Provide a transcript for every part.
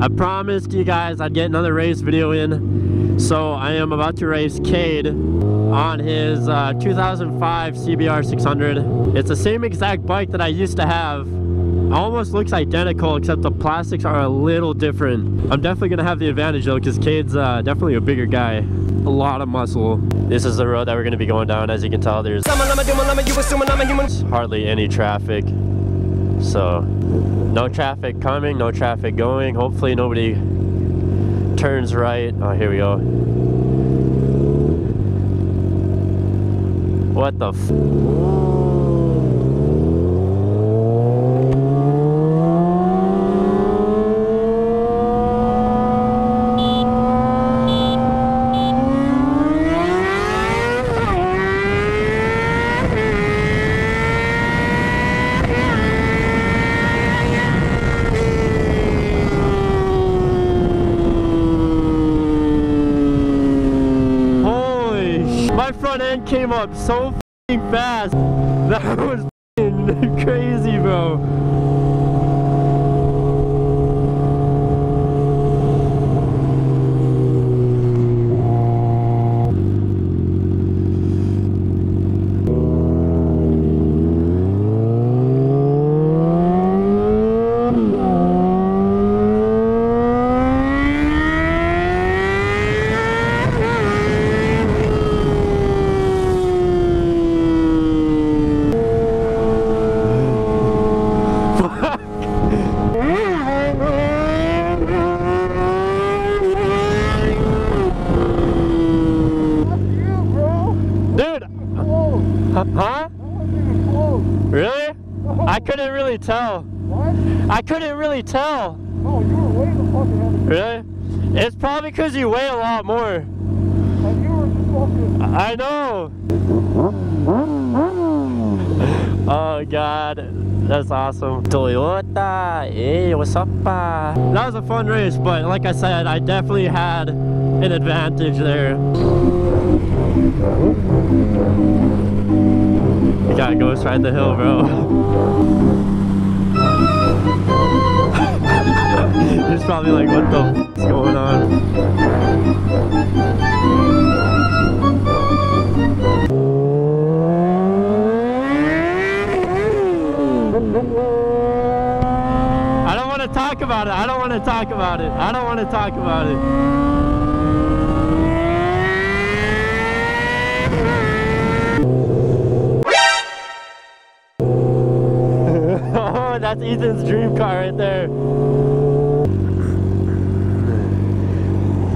I promised you guys I'd get another race video in. So I am about to race Cade on his uh, 2005 CBR 600. It's the same exact bike that I used to have. Almost looks identical except the plastics are a little different. I'm definitely gonna have the advantage though because Cade's uh, definitely a bigger guy. A lot of muscle. This is the road that we're gonna be going down. As you can tell, there's hardly any traffic. So no traffic coming, no traffic going. Hopefully nobody turns right. Oh, here we go. What the f- Holy sh- My front end came up so fast. That was crazy, bro. Dude, huh? huh? Really? I couldn't really tell. What? I couldn't really tell. No, you were way the fuck ahead of me. Really? It's probably because you weigh a lot more. And you were just fucking. I know. Oh god, that's awesome. Toyota, hey, what's up? uh? That was a fun race, but like I said, I definitely had an advantage there. You gotta go ride the hill, bro. He's probably like, what the f is going on? I don't want to talk about it. I don't want to talk about it. I don't want to talk about it. Oh, that's Ethan's dream car right there.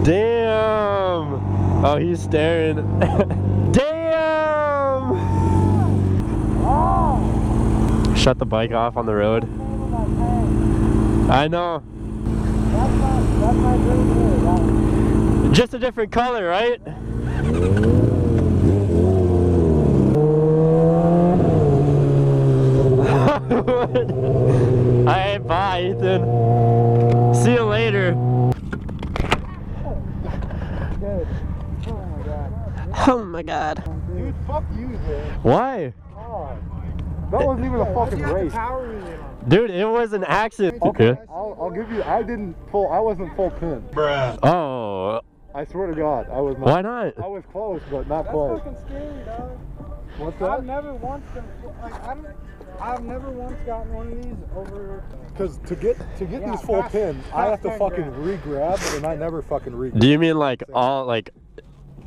Damn. Oh, he's staring. Damn. Shut the bike off on the road. I know. That's my, that's my. Just a different color, right? Good. Oh my god. Oh my god. Dude, fuck you, man. Why? God. That wasn't even a fucking race. Dude, it was an accident. Okay. I'll, I'll give you. I didn't pull, I wasn't full pin. Oh, I swear to God, I was not. why not? I was close, but not That's close. fucking scary, dog. What's that? I've never once been like I don't. I've never once gotten one of these over. Because to get to get Yeah, these full past- pin, I have to fucking grand. re-grab, and I never fucking re-grab. Do you mean like all like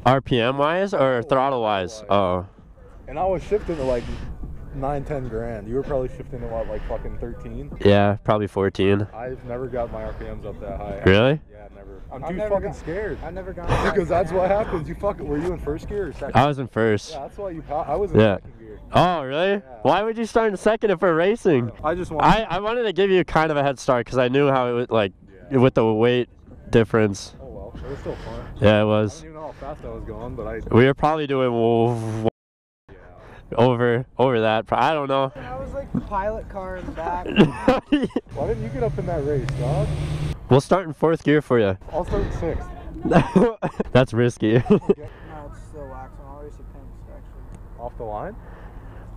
RPM wise or throttle wise? Oh, And I was shifting to like nine, ten grand. You were probably shifting to what, like fucking thirteen? yeah, probably 14. I've never got my RPMs up that high. Really? Yeah, never. I'm I've too never fucking got- scared. I never got. Because that's what happens. You fucking were you in first gear or second? I was in first. yeah, that's why you. I was in Yeah. second gear. Oh, really? Why would you start in second if we're racing? I just want. I, I wanted to give you kind of a head start because I knew how it would like with the weight difference. oh well, it was still fun. Yeah, it I was. don't even know how fast I was going, but I. We were probably doing w- w- over over that. I don't know. I was like the pilot car in the back. Why didn't you get up in that race, dog? we'll start in fourth gear for you. I'll start in sixth. That's risky. no, it's still waxing. I'll race it pinks actually. Off the line?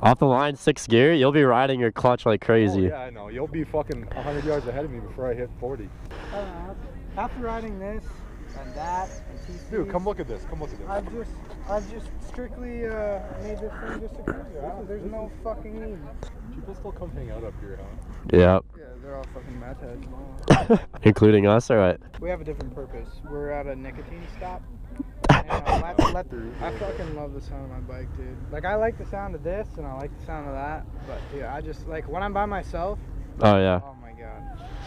Off the line, six gear, you'll be riding your clutch like Oh, crazy. yeah, I know. You'll be fucking 100 yards ahead of me before I hit 40. I don't know, after riding this and that and TCs, Dude, come look at this. Come look at this. I've just, strictly uh, made this thing just a cruiser. I don't- There's no fucking need. People still come hang out up here, huh? Yep. Yeah, they're all fucking meth heads. now. Including us, alright. We have a different purpose. We're at a nicotine stop. And, uh, let, let, I fucking love the sound of my bike, dude. Like, I like the sound of this and I like the sound of that. But, dude, I just, like, when I'm by myself, Oh yeah. my god.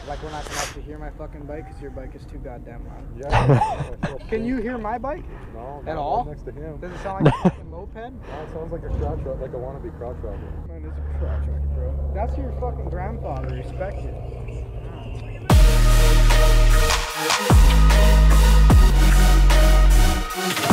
Like, when I can to hear my fucking bike because your bike is too goddamn loud. Yeah. Can you hear my bike? No, At all? Next to him. Does it sound like a fucking moped? No, it sounds like a crotch ro- like a wannabe crotch robber. Man, it's a crotch rocket, bro. That's your fucking grandfather. Respect it. Ah.